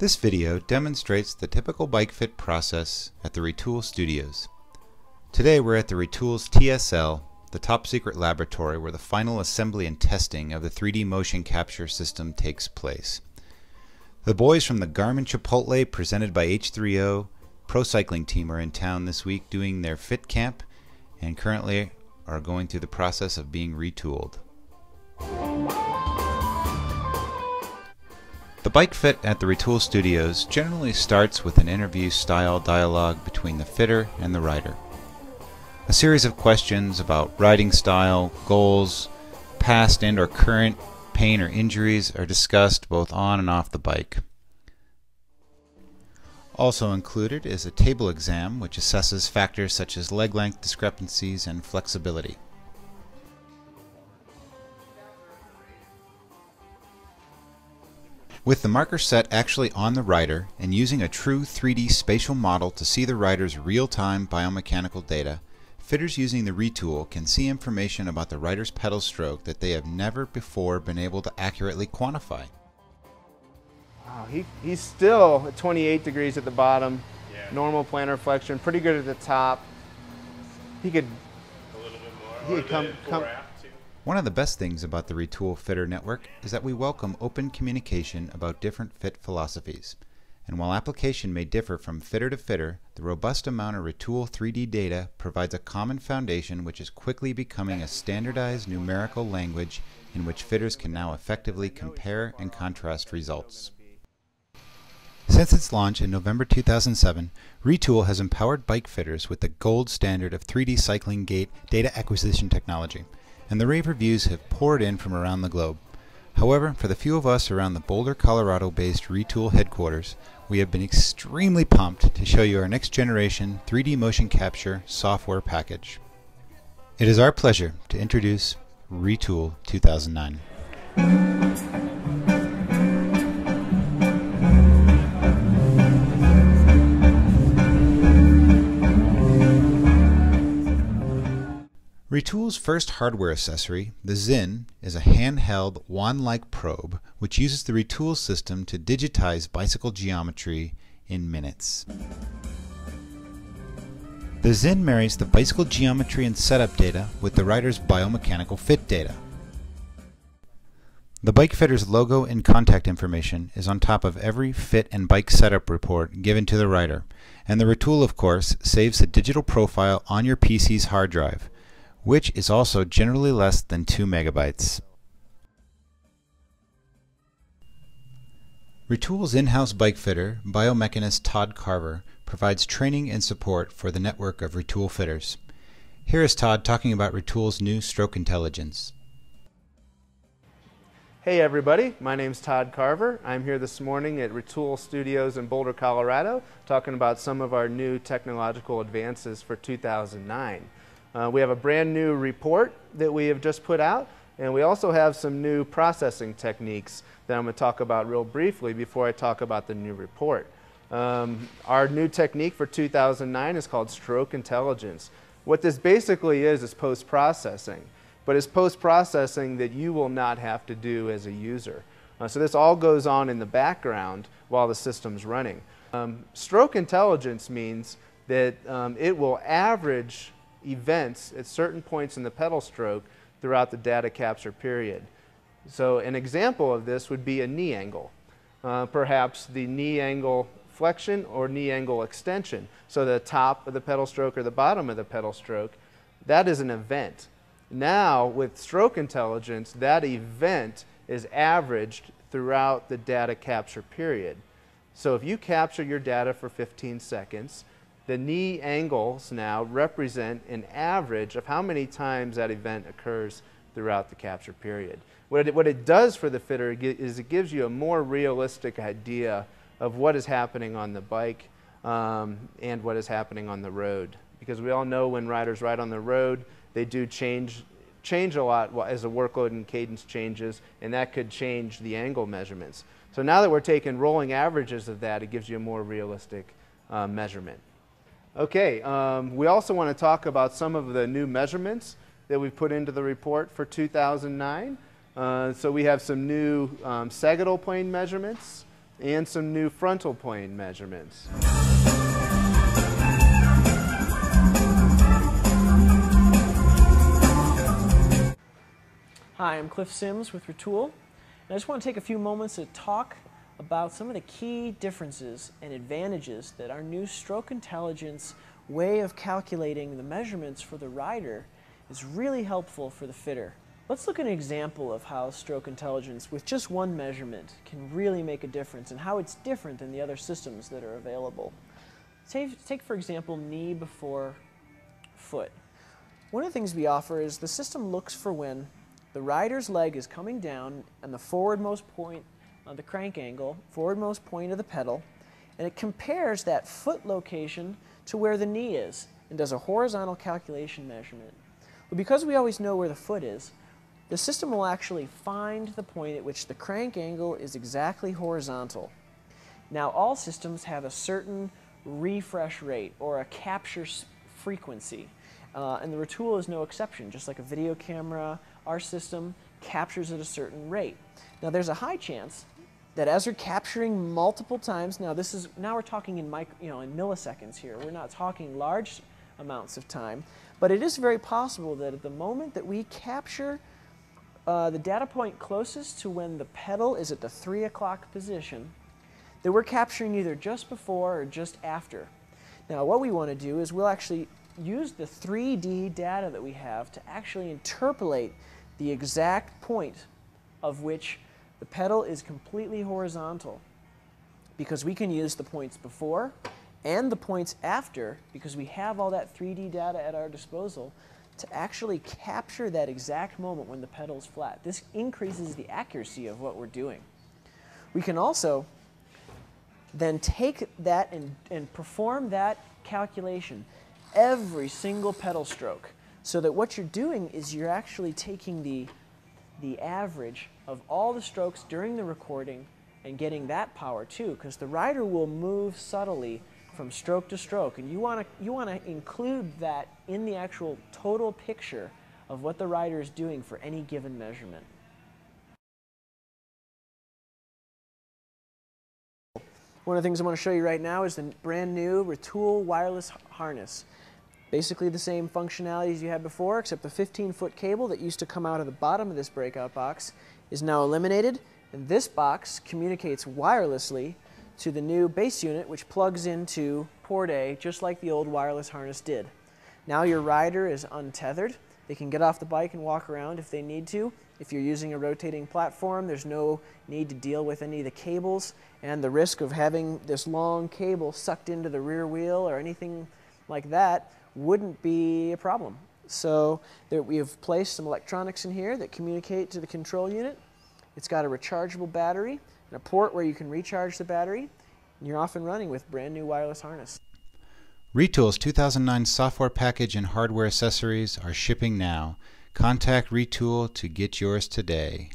This video demonstrates the typical bike fit process at the Retul Studios. Today we're at the Retuls TSL, the top secret laboratory where the final assembly and testing of the 3D motion capture system takes place. The boys from the Garmin Chipotle presented by H3O Pro Cycling team are in town this week doing their fit camp and currently are going through the process of being retooled. The bike fit at the Retul Studios generally starts with an interview style dialogue between the fitter and the rider. A series of questions about riding style, goals, past and or current pain or injuries are discussed both on and off the bike. Also included is a table exam which assesses factors such as leg length discrepancies and flexibility. With the marker set actually on the rider and using a true 3D spatial model to see the rider's real-time biomechanical data, fitters using the Retul can see information about the rider's pedal stroke that they have never before been able to accurately quantify. Wow, he, he's still at 28 degrees at the bottom, Yeah. normal plantar flexion, pretty good at the top. He could, A little bit more. He or had come- come- four app too. One of the best things about the Retul Fitter Network is that we welcome open communication about different fit philosophies. And while application may differ from fitter to fitter, the robust amount of Retul 3D data provides a common foundation which is quickly becoming a standardized numerical language in which fitters can now effectively compare and contrast results. Since its launch in November 2007, Retul has empowered bike fitters with the gold standard of 3D cycling gait data acquisition technology, and the rave reviews have poured in from around the globe. However, for the few of us around the Boulder, Colorado based Retul headquarters, we have been extremely pumped to show you our next generation 3D motion capture software package. It is our pleasure to introduce Retul 2009. Retul's first hardware accessory, the Zin, is a handheld, wand-like probe which uses the Retul system to digitize bicycle geometry in minutes. The Zin marries the bicycle geometry and setup data with the rider's biomechanical fit data. The bike fitter's logo and contact information is on top of every fit and bike setup report given to the rider, and the Retul, of course, saves the digital profile on your PC's hard drive, which is also generally less than 2 megabytes. Retul's in-house bike fitter, biomechanist Todd Carver, provides training and support for the network of Retul fitters. Here is Todd talking about Retul's new stroke intelligence. hey everybody, my name's Todd Carver. I'm here this morning at Retul Studios in Boulder, Colorado, talking about some of our new technological advances for 2009. Uh, we have a brand new report that we have just put out, and we also have some new processing techniques that I'm going to talk about real briefly before I talk about the new report. Um, our new technique for 2009 is called stroke intelligence. What this basically is is post processing, but it's post processing that you will not have to do as a user. Uh, so this all goes on in the background while the system's running. Um, stroke intelligence means that um, it will average events at certain points in the pedal stroke throughout the data capture period. So an example of this would be a knee angle. Uh, perhaps the knee angle flexion or knee angle extension. So the top of the pedal stroke or the bottom of the pedal stroke, that is an event. Now with stroke intelligence, that event is averaged throughout the data capture period. So if you capture your data for 15 seconds, the knee angles now represent an average of how many times that event occurs throughout the capture period. What it, what it does for the fitter is it gives you a more realistic idea of what is happening on the bike um, and what is happening on the road. Because we all know when riders ride on the road, they do change, change a lot as the workload and cadence changes, and that could change the angle measurements. So now that we're taking rolling averages of that, it gives you a more realistic uh, measurement. Okay, um, we also want to talk about some of the new measurements that we've put into the report for 2009. Uh, so we have some new um, sagittal plane measurements and some new frontal plane measurements. Hi, I'm Cliff Sims with Retul, and I just want to take a few moments to talk about some of the key differences and advantages that our new stroke intelligence way of calculating the measurements for the rider is really helpful for the fitter. Let's look at an example of how stroke intelligence with just one measurement can really make a difference and how it's different than the other systems that are available. Take, take for example knee before foot. One of the things we offer is the system looks for when the rider's leg is coming down and the forwardmost point of the crank angle, forwardmost point of the pedal, and it compares that foot location to where the knee is and does a horizontal calculation measurement. But because we always know where the foot is, the system will actually find the point at which the crank angle is exactly horizontal. Now all systems have a certain refresh rate or a capture frequency. Uh, and the Retul is no exception. Just like a video camera, our system captures at a certain rate. Now there's a high chance that as you're capturing multiple times, now this is now we're talking in mic, you know in milliseconds here. We're not talking large amounts of time, but it is very possible that at the moment that we capture uh, the data point closest to when the pedal is at the three o'clock position, that we're capturing either just before or just after. Now what we want to do is we'll actually use the 3D data that we have to actually interpolate the exact point of which the pedal is completely horizontal because we can use the points before and the points after because we have all that 3D data at our disposal to actually capture that exact moment when the pedal is flat. This increases the accuracy of what we're doing. We can also then take that and, and perform that calculation every single pedal stroke so that what you're doing is you're actually taking the, the average of all the strokes during the recording and getting that power too because the rider will move subtly from stroke to stroke and you want to you want to include that in the actual total picture of what the rider is doing for any given measurement. One of the things I want to show you right now is the brand new Retul wireless harness. Basically the same functionalities you had before, except the 15 foot cable that used to come out of the bottom of this breakout box is now eliminated. And this box communicates wirelessly to the new base unit, which plugs into port A, just like the old wireless harness did. Now your rider is untethered. They can get off the bike and walk around if they need to. If you're using a rotating platform, there's no need to deal with any of the cables and the risk of having this long cable sucked into the rear wheel or anything like that wouldn't be a problem. So there, we have placed some electronics in here that communicate to the control unit. It's got a rechargeable battery and a port where you can recharge the battery. And you're off and running with brand new wireless harness. Retul's 2009 software package and hardware accessories are shipping now. Contact Retul to get yours today.